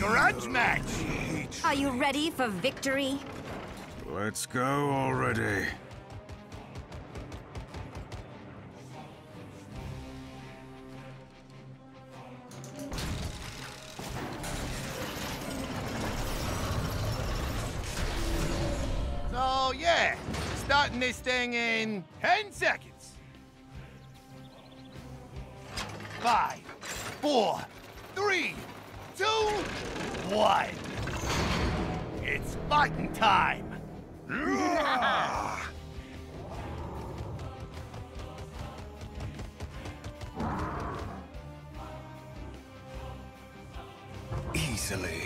a grudge match. Are you ready for victory? Let's go already. So, yeah, starting this thing in 10 seconds. Five, four, three, two, one. It's fighting time. Easily.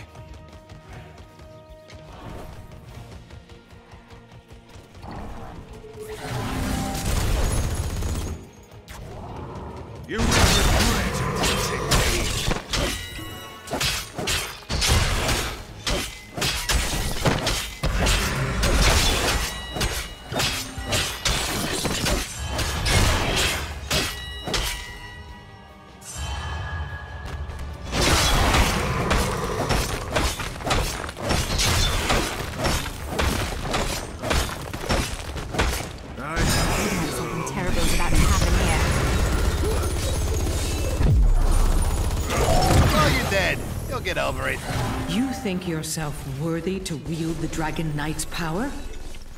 Think yourself worthy to wield the Dragon Knight's power?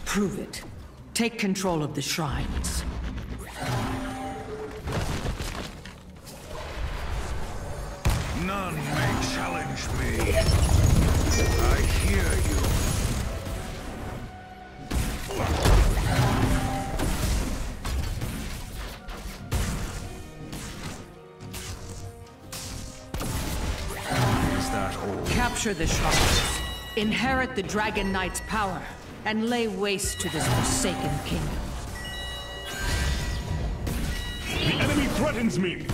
Prove it. Take control of the shrines. None may challenge me. I hear you. Capture the shrines. Inherit the Dragon Knight's power. And lay waste to this forsaken kingdom. The enemy threatens me!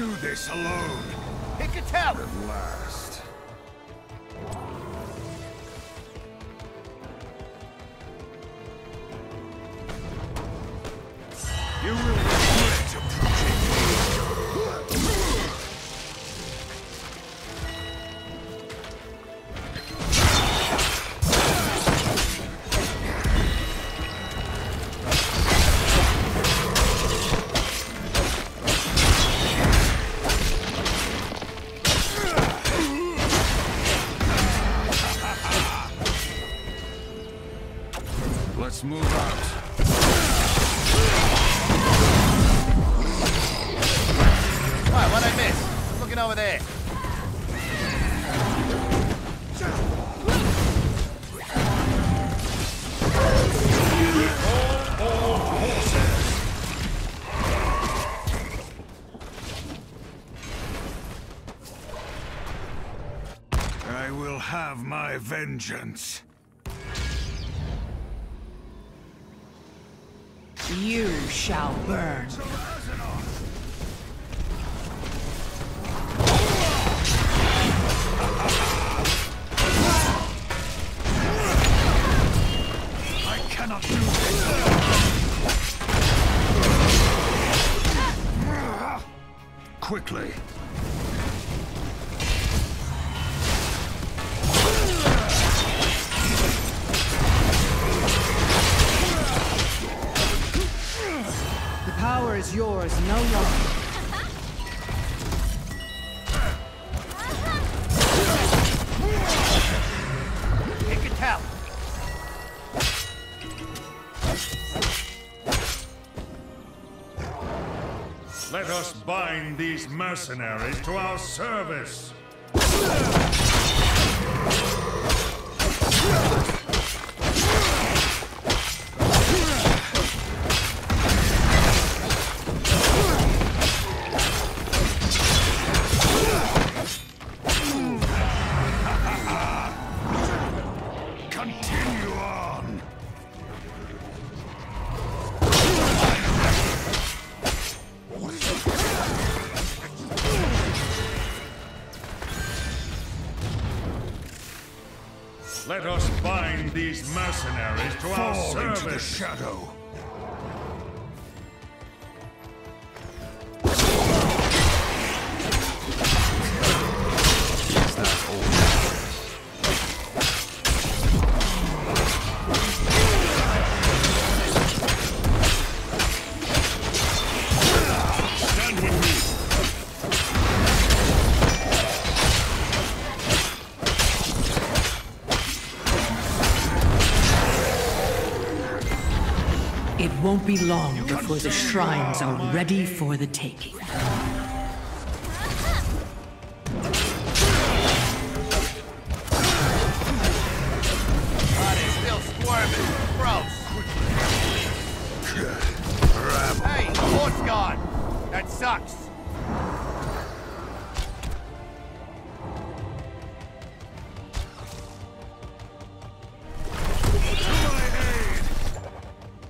Do this alone. Pick a tower. At last. Let's move out. What, what'd I miss? I'm looking over there. I will have my vengeance. Shall burn. I cannot do this. Quickly. Power is yours no longer. Pick a tower. Let us bind these mercenaries to our service! Won't be long before the shrines are ready for the taking.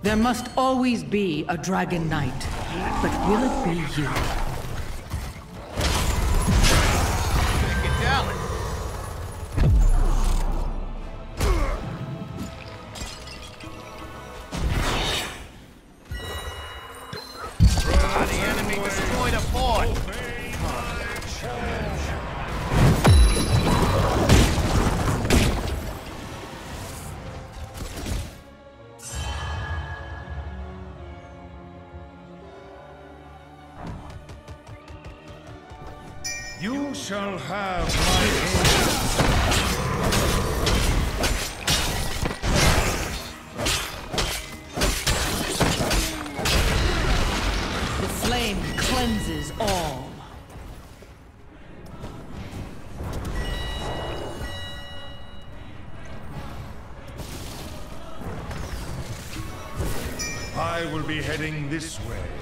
There must always be a Dragon Knight, but will it be you? Cleanses all. I will be heading this way.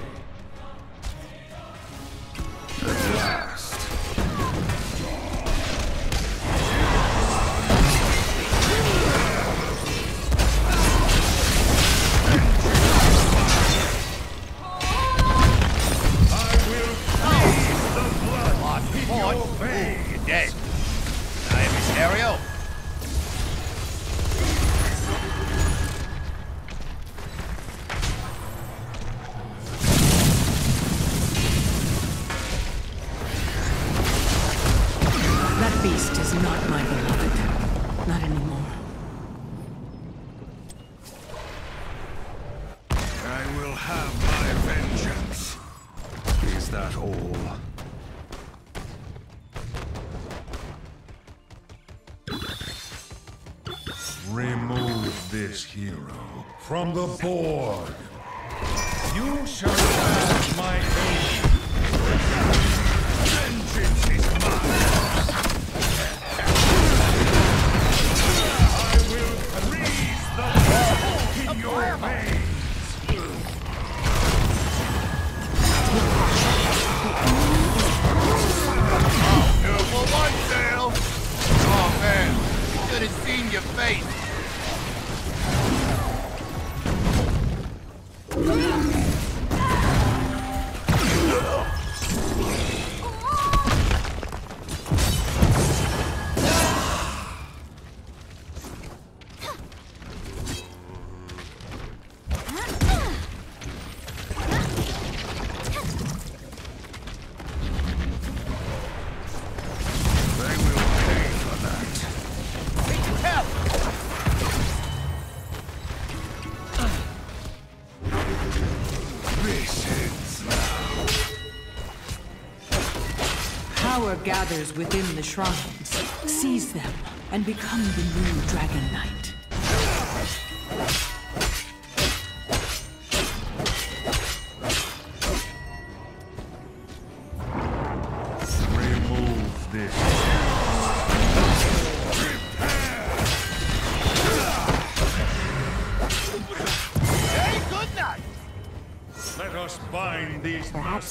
From the board. Power gathers within the shrines. Seize them and become the new Dragon Knight.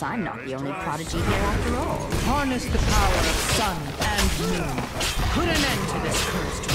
I'm not the only prodigy here after all. Harness the power of sun and moon. Put an end to this cursed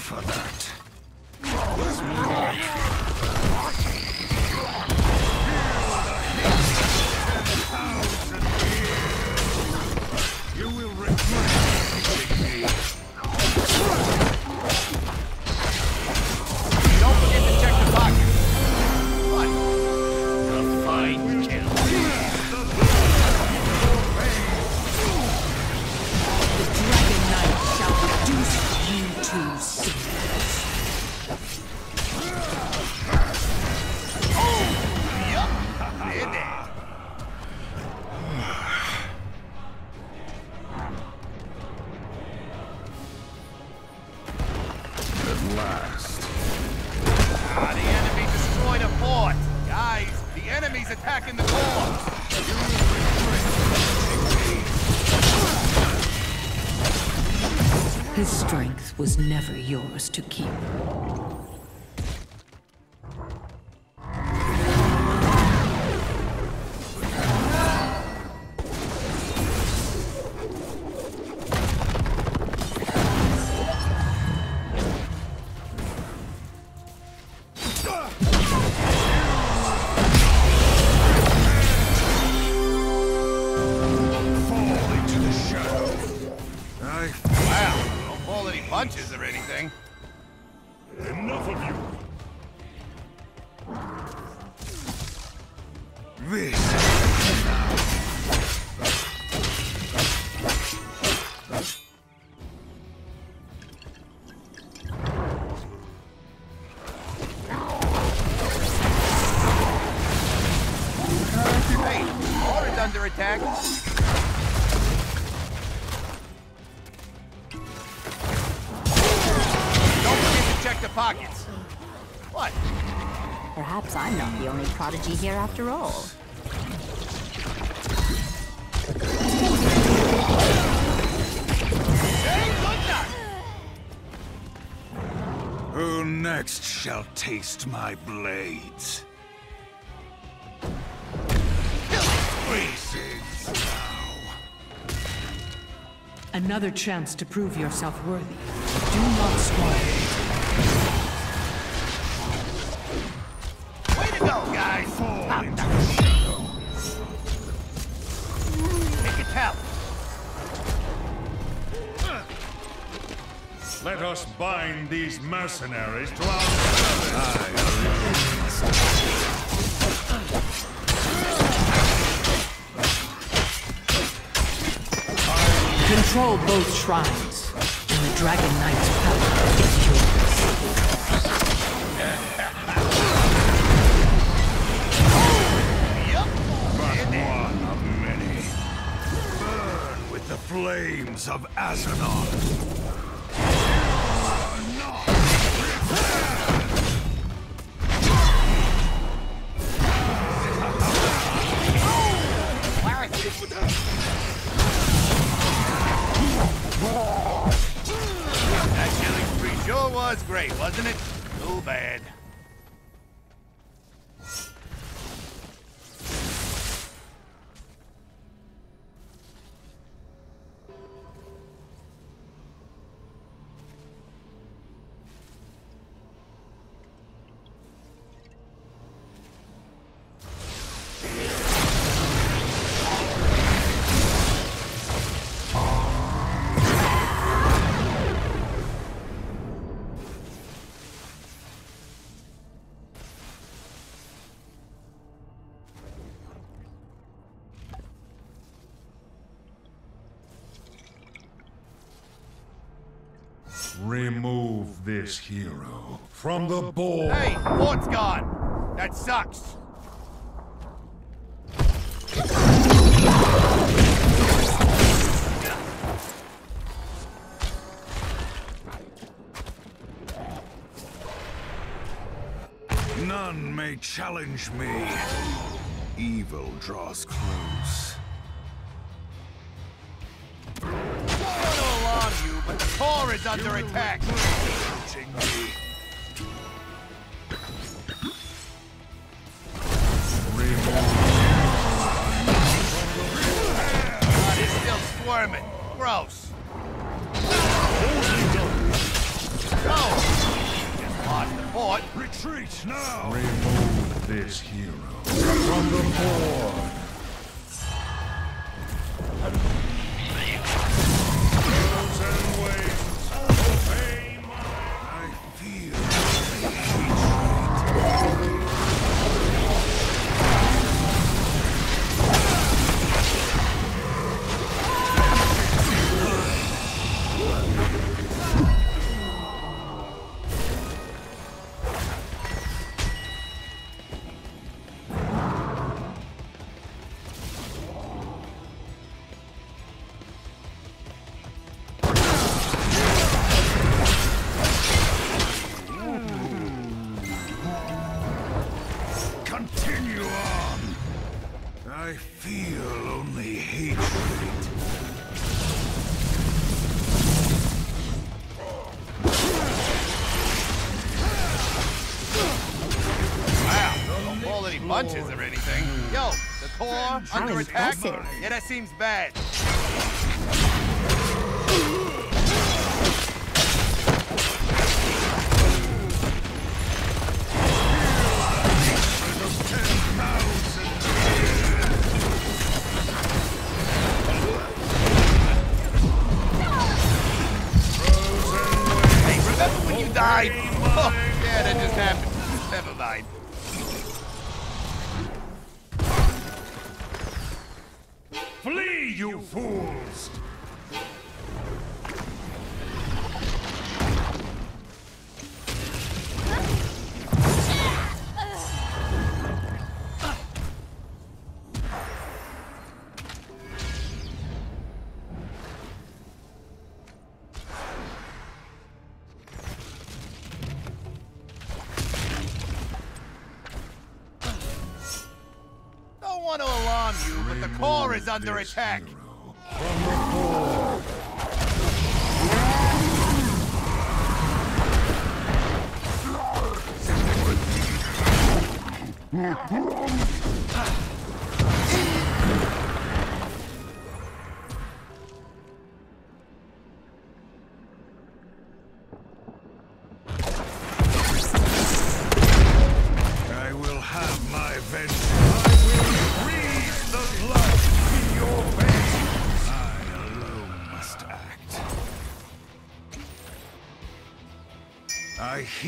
for that. To never yours to keep. Pockets. What? Perhaps I'm not the only prodigy here after all. Hey, good night. Who next shall taste my blades? Faces now. Another chance to prove yourself worthy. Do not squander it. Let us bind these mercenaries to our service. Control both shrines, and the Dragon Knight's power is yours. But one of many. Burn with the flames of Azeroth. Sure was great, wasn't it? Too bad. Remove this hero from the board. Hey, board's gone. That sucks. None may challenge me. Evil draws close. Core is under attack. God is still squirming. Gross. Oh! Retreat now! Remove this hero from the board. Core under attack? impressive. Yeah, that seems bad. Hey, remember when you died? Oh, yeah, that just happened. Never mind. Flee, you fools! Under attack.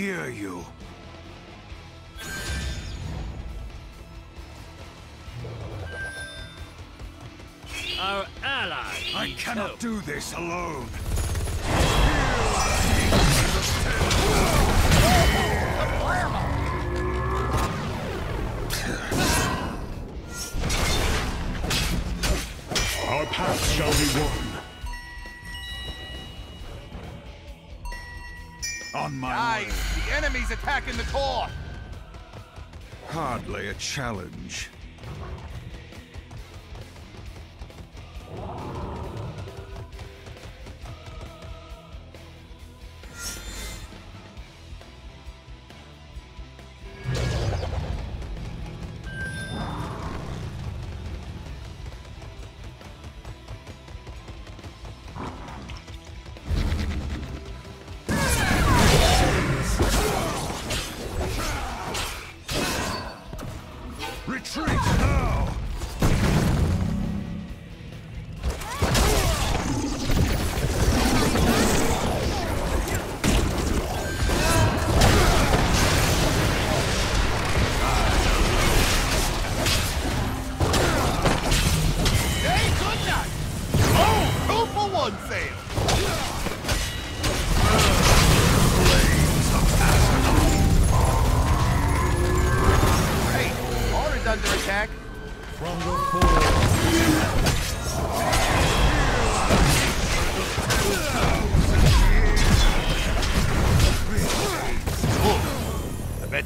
Hear you. Our ally. I cannot do this alone. Our path shall be one. On my Guys, way. Enemy's attacking the core. Hardly a challenge.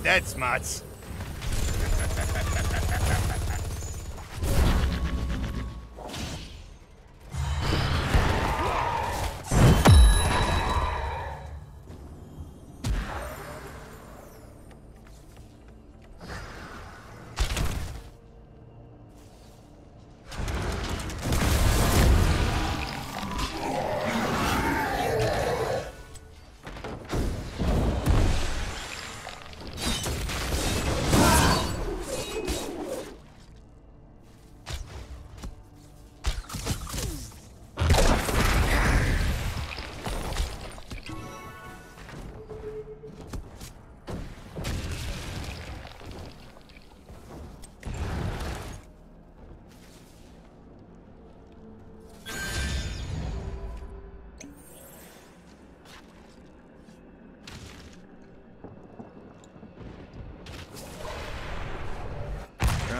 I bet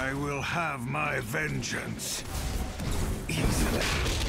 I will have my vengeance. Easily.